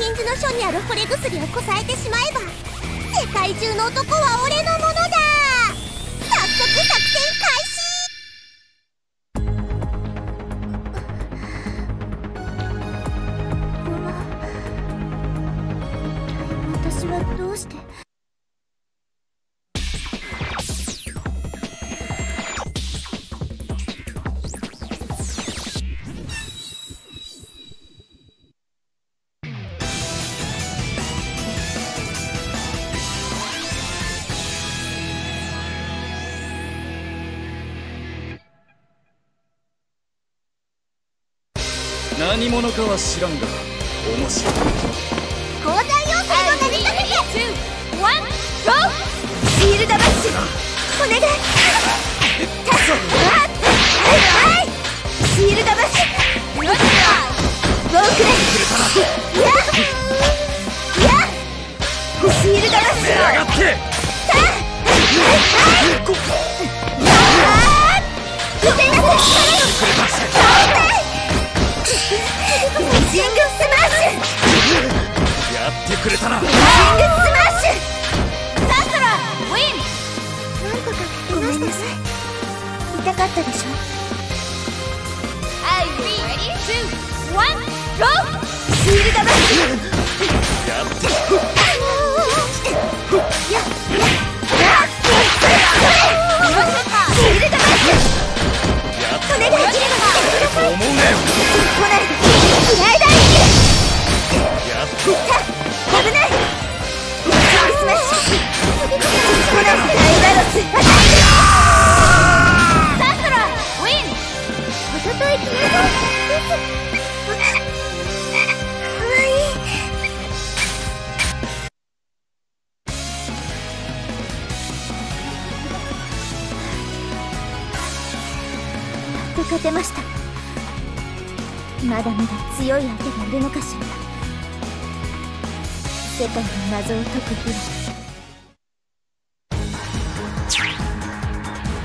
金図の書にある惚れ薬をこさえてしまえば世界中の男は俺の何者かは知らんが面白い。交代要請を投げかけて One Go シールドバッシュお願い。たはいシールドバッシュークレスややシールドバッシュ出やがっ！てごめんなさいジングスマッシュ！やってくれたな。ジングスマッシュ！Sasura Win なんとかごめんなさい。痛かったでしょ？I agree Ready? Two One Go シールドバッシュやっお願いいで謎を解く日々。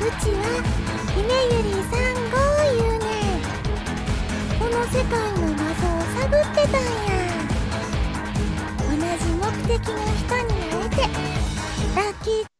うちは姫ゆり3号いうね。この世界の謎を探ってたんや。同じ目的の人に会えてラッキー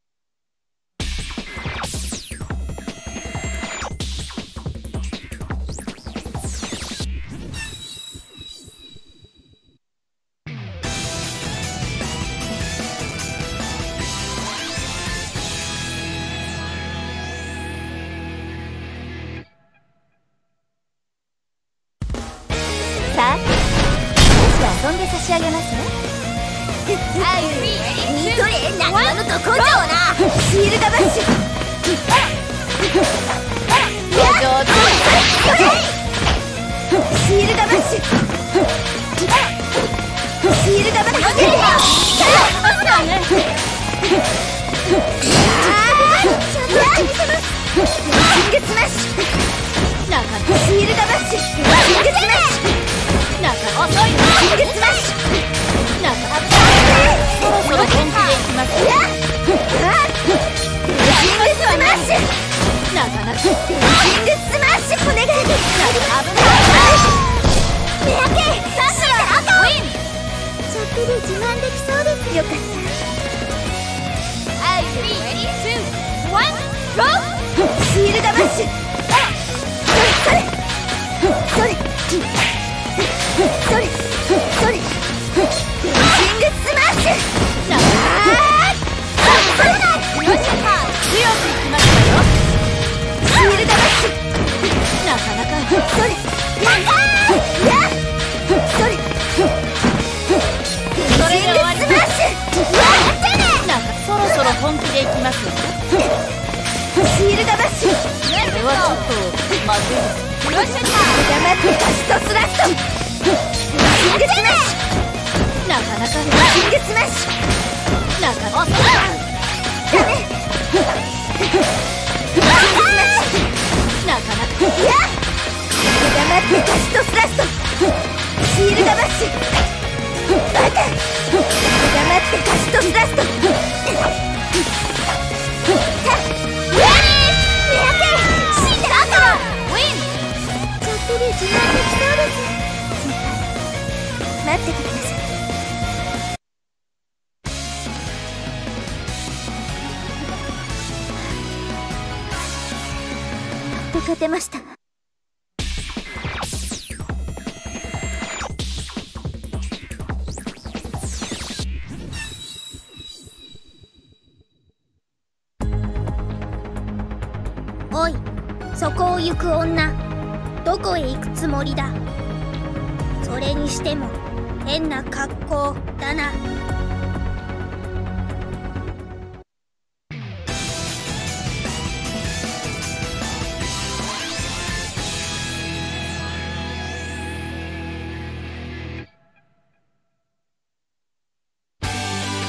自慢できそうですよかっ I agree Ready Two シールドバッシュそれそれそれそれそれシングスマッシュっしゃってラストスラストシングスマッシュなかなかシングスマッシュなかなかなかなかいや黙ってカシトスラストシールドバッシュバカ黙ってカシトスラストりだそれにしても変な格好だな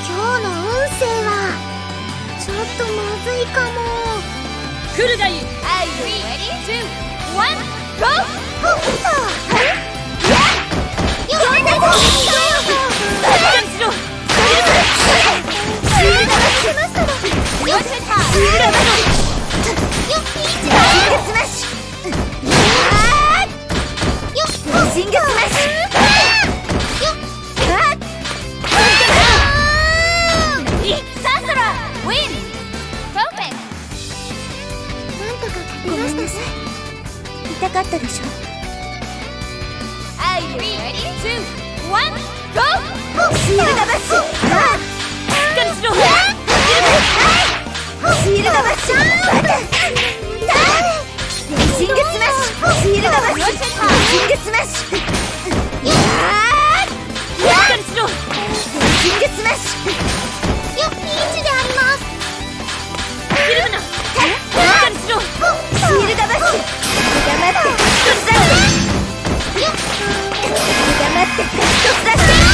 今日の運勢はちょっとまずいかも来るがいい Are you ready? Two, one, go! 痛かったでしょ Are you ready? Two, one, go! シールドバッシュしっかりしろシールドバッシングスマッシュシールドバッシングスマッシュやしっしろシングスマッシュよいい位置でありますひるむなしっしろシールドバッシュ黙ってカシトスラッシュよっ黙ってカシトス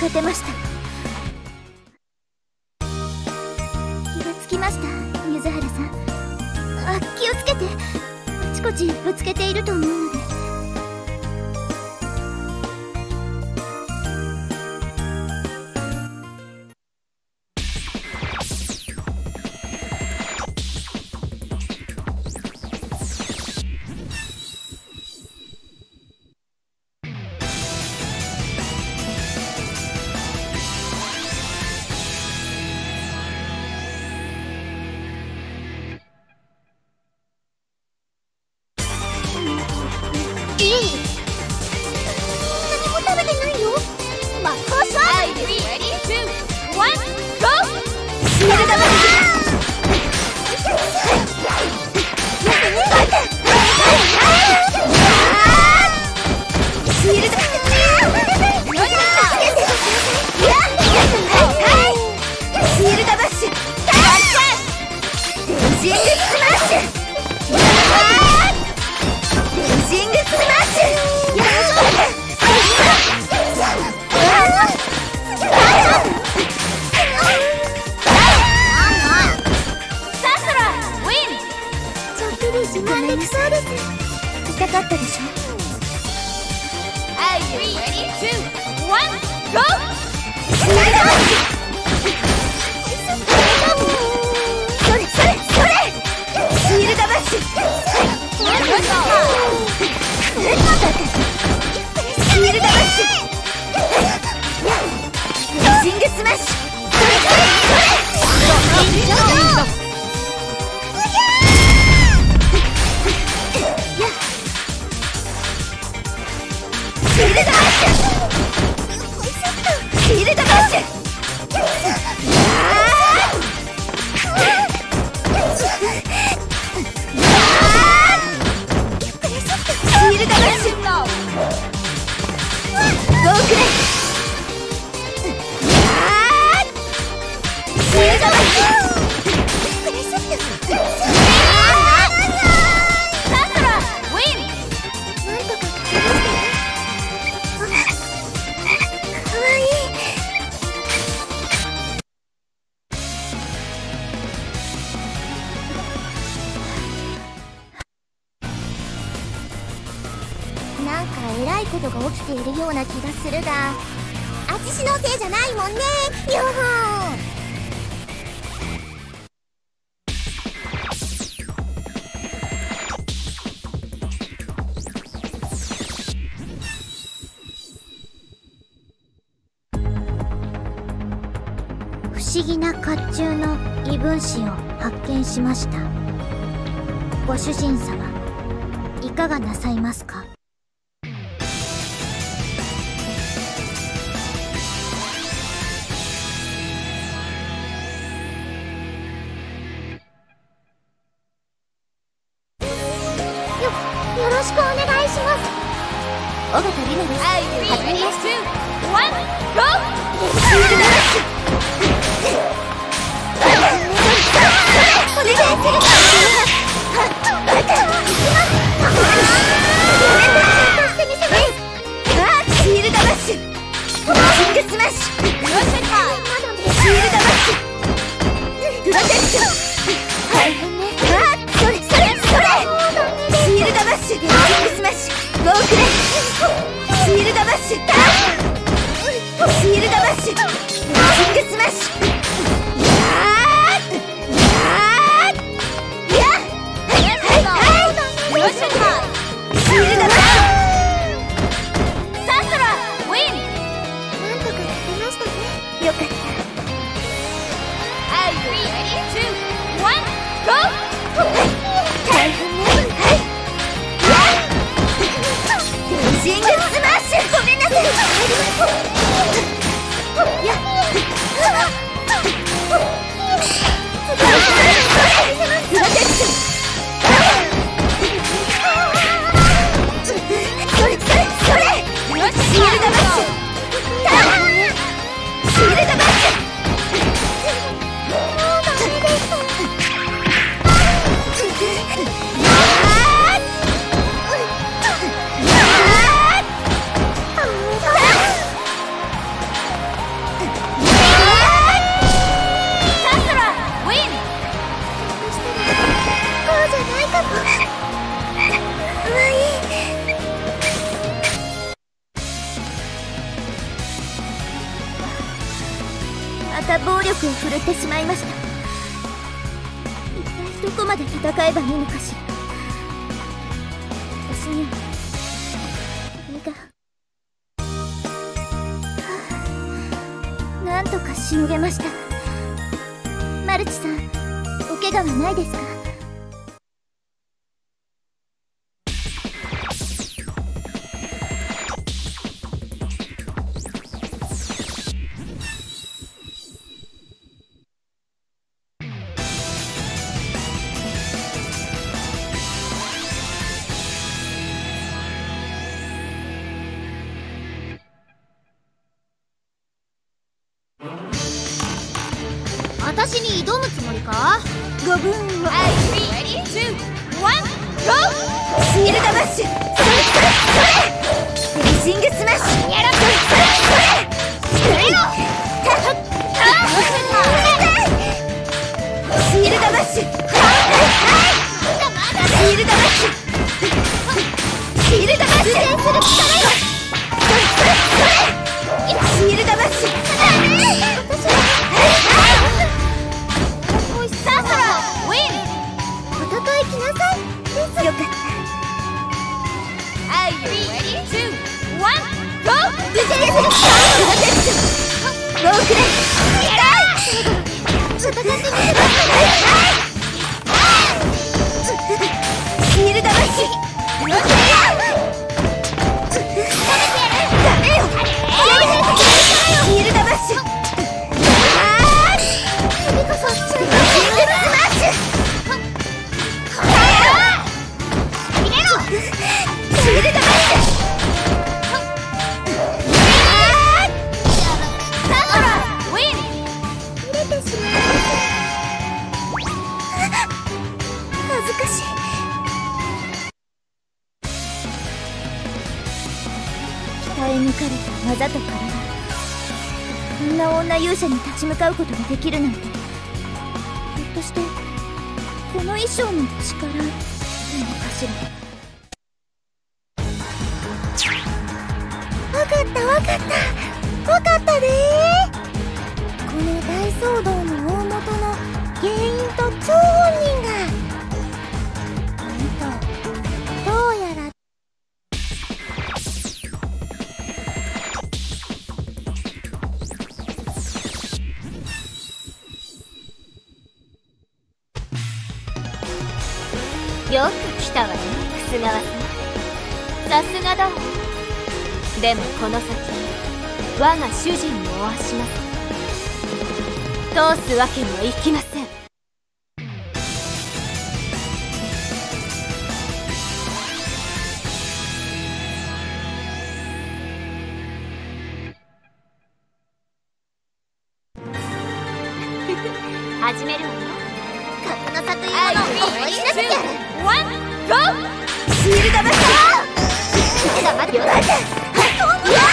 勝てました。気がつきました柚原さん。あ気をつけて。あちこちぶつけていると思うので。でしょ Are you ready? Two, one, go! 甲冑の異分子を発見しました。ご主人様いかがなさいますか？Bye. 広げました。マルチさんお怪我はないですか？戦ってみできるなんて。ひょっとしてこの衣装の力なのかしら。わかったわかった。我が主人におわします。通すわけにはいきません。始めるわよ。格の差というものを思い知らせてやるワンゴー。シールドバスターが待ってよ待って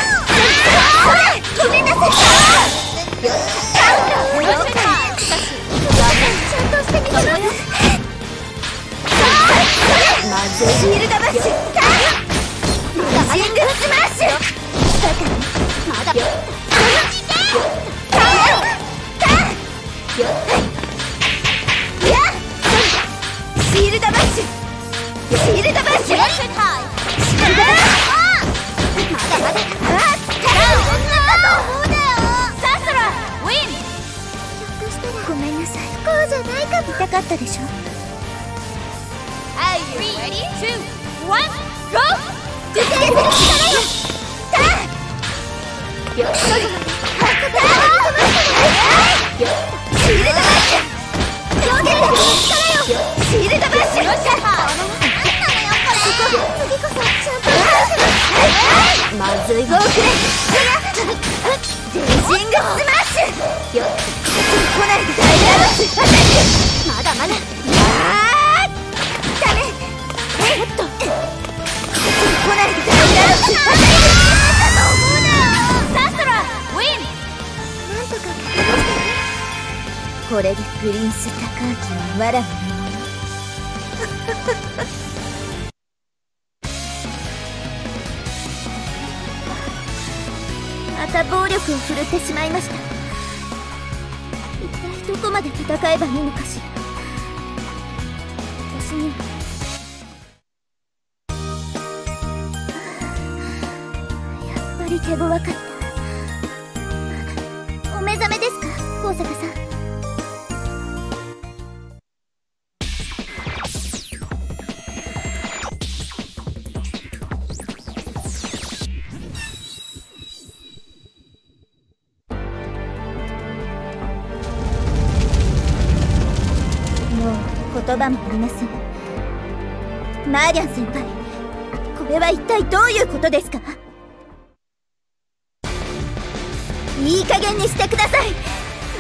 シールドバッシュシングルスマッシュまだ。シールドバッシュシールドらごめんなさいこうじゃないかも痛かったでしょ？Are you ready? Two, one, go! 受けする力よよっしゃシールドバッシュ両手で力よシールドバッシュよっしゃ何なのよこれ次こそちゃんと返せますまずいごくれデンジングスマッシュよっちに来ないでダイヤロスアタックまだまだあーダメえっとこっちに来ないでダイヤロスアタックこれでプリンス高明はわらわのもの力を振るってしまいました。一体どこまで戦えばいいのかしら。私には。やっぱり手強かった。う言葉もありません。マーリャン先輩これは一体どういうことですか？いい加減にしてください。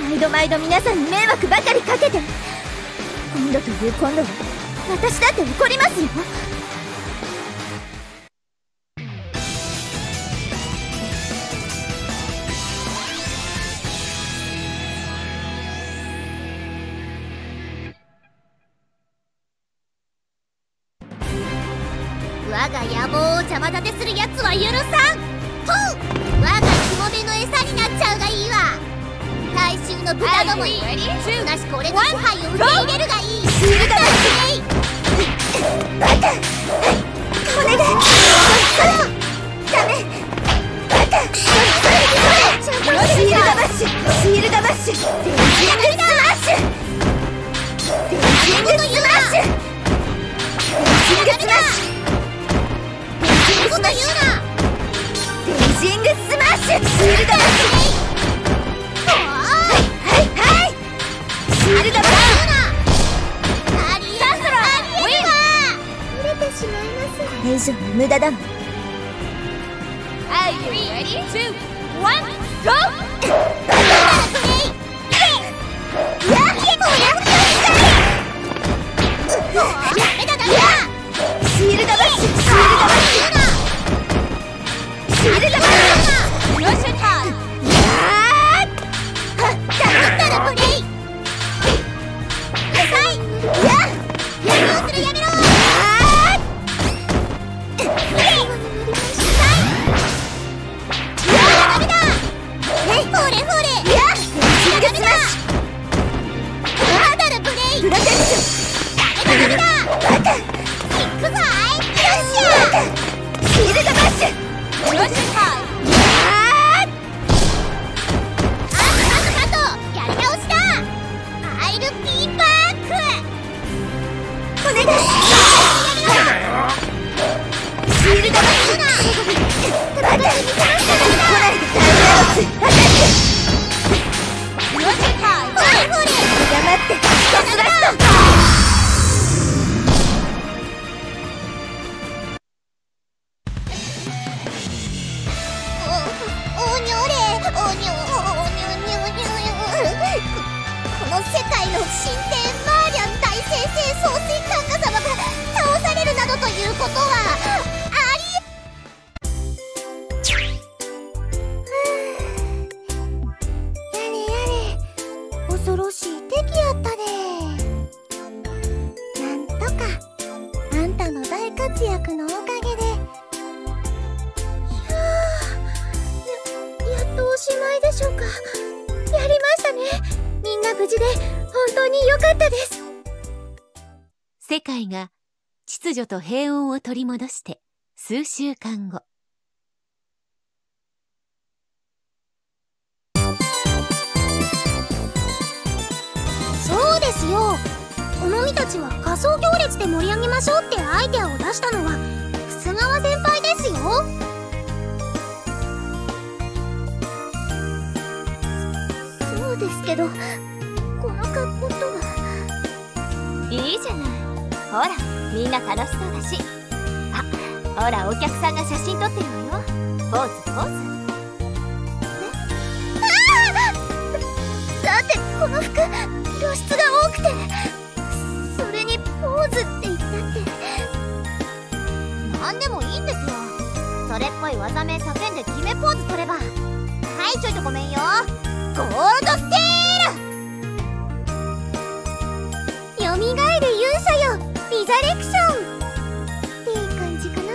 毎度毎度皆さんに迷惑ばかりかけて。今度という今度は私だって怒りますよ。するさんほう我がしもべの餌になっちゃうがいいわ。大衆の豚どもにむなしく俺の支配を受け入れるがいいってしょうか。やりましたね。みんな無事で本当に良かったです。世界が秩序と平穏を取り戻して数週間後。そうですよ。ともみたちは仮装行列で盛り上げましょうってアイデアを出したのは楠川先輩ですよ。ですけどこの格好とはいいじゃない。ほらみんな楽しそうだし。あほらお客さんが写真撮ってるわよ。ポーズポーズ。だってこの服露出が多くてそれにポーズって言ったって。なんでもいいんですよ。それっぽい技名叫んで決めポーズ取れば。はいちょいとごめんよ。ゴールドステよみがえる勇者よ。リザレクション。っていい感じかな。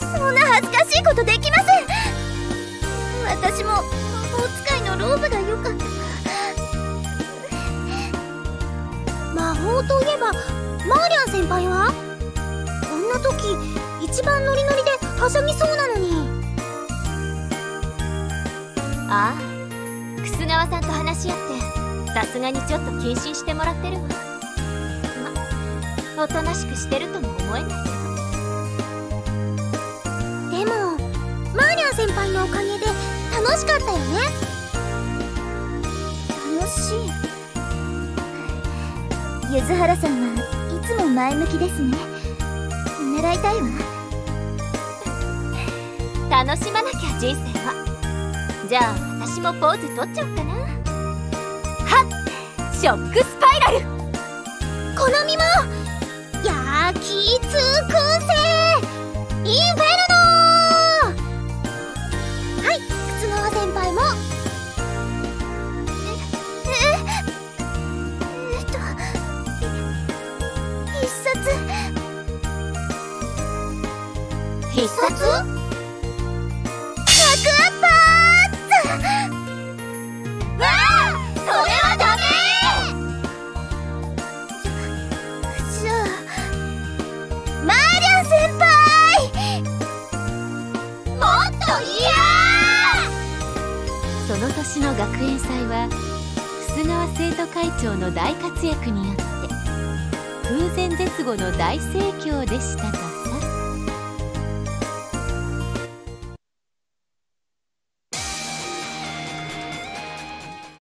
そそんな恥ずかしいことできません。私も魔法使いのローブが良かった。魔法といえばマーリャン先輩は？こんな時一番ノリノリではしゃぎそうなのああ楠川さんと話し合ってさすがにちょっと謹慎してもらってるわ。まおとなしくしてるとも思えないけど。でもマーリャン先輩のおかげで楽しかったよね。楽しい。柚原さんはいつも前向きですね。見習いたいわ。楽しまなきゃ人生は。じゃあ私もポーズ取っちゃおうかな。はっショックスパイラル。この身も焼き尽くせインフェルノはい靴川先輩も。えええっと必殺必殺